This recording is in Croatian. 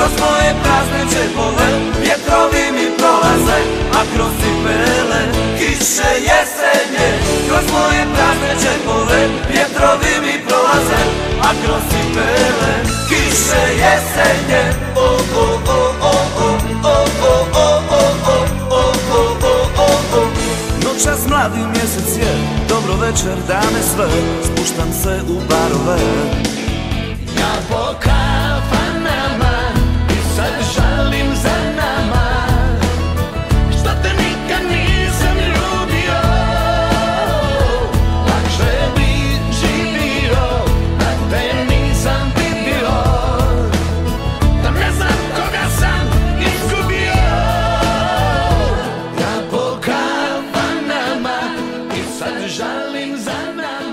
Kroz moje prazne čepove Vjetrovi mi prolaze A kroz cipele Kiše jesenje Kroz moje prazne čepove Vjetrovi mi prolaze A kroz cipele Kiše jesenje O, o, o, o, o, o, o, o, o, o, o, mladi mjesec je Dobro večer dame sve Spuštam se u barove žalim za nama.